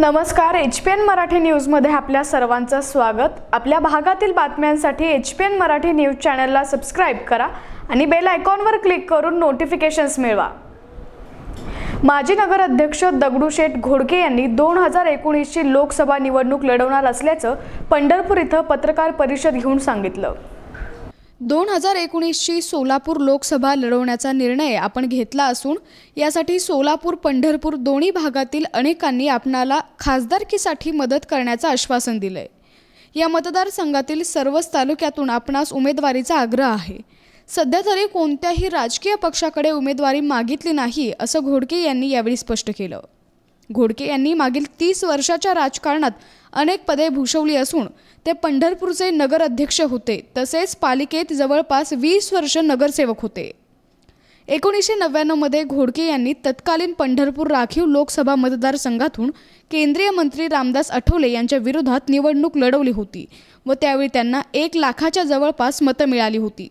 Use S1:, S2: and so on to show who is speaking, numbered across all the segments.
S1: नमस्कार H P N Marathi न्यूजमध्ये आपल्या सर्वांचं स्वागत. आपल्या भागातील बातम्यांसाठी H P N Marathi news चॅनलला सबस्क्राईब करा आणि बेल आयकॉनवर क्लिक करून नोटिफिकेशन्स मिळवा. माजी नगराध्यक्ष दगडूशेठ घोडके यांनी दोन हजार एकोणीसची लोकसभा निवडणूक लढवणार असल्याचं पंढरपूर इथं पत्रकार परिषद घेऊन सांगितलं. दोन हजार एकोणीसची सोलापूर लोकसभा लढवण्याचा निर्णय आपण घेतला असून यासाठी सोलापूर पंढरपूर दोन्ही भागातील अनेकांनी आपणाला खासदारकीसाठी मदत करण्याचं आश्वासन दिलं आहे या मतदारसंघातील सर्वच तालुक्यातून आपणास उमेदवारीचा आग्रह आहे. सध्या तरी कोणत्याही राजकीय पक्षाकडे उमेदवारी मागितली नाही असं घोडके यांनी यावेळी स्पष्ट केलं. घोडके यांनी मागील तीस वर्षाच्या राजकारणात अनेक पदे भूषवली असून ते पंढरपूरचे नगराध्यक्ष होते. तसेच पालिकेत जवळपास वीस वर्ष नगरसेवक होते. एकोणीसशे नव्याण्णवमध्ये घोडके यांनी तत्कालीन पंढरपूर राखीव लोकसभा मतदारसंघातून केंद्रीय मंत्री रामदास आठवले यांच्या विरोधात निवडणूक लढवली होती व त्यावेळी त्यांना एक लाखाच्या जवळपास मतं मिळाली होती.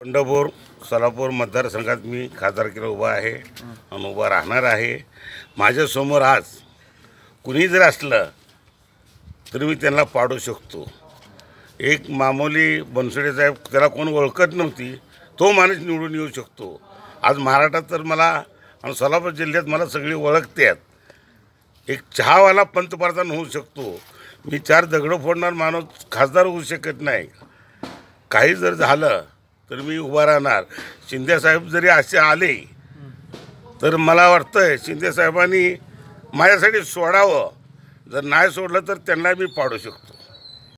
S2: पंढरपूर सोलापूर मतदारसंघात मी खासदारकीला उभा आहे. उभा राहणार आहे. माझ्यासमोर आज कुणी जर असलं तरी मी त्यांना पाडू शकतो. एक मामोली बनसोडे साहेब त्याला कोण ओळखत नव्हती तो माणूस निवडून येऊ शकतो. आज महाराष्ट्रात तर मला आणि सोलापूर जिल्ह्यात मला सगळी ओळखतात एक चहावाला पंतप्रधान होऊ शकतो. मी चार दगडं फोडणार माणूस खासदार होऊ शकत नाही. काही जर झालं तर मी उभा राहणार. शिंदेसाहेब जरी असे आले तर मला वाटतंय शिंदेसाहेबांनी माझ्यासाठी सोडावं. जर नाही सोडलं तर त्यांना मी पाडू शकतो.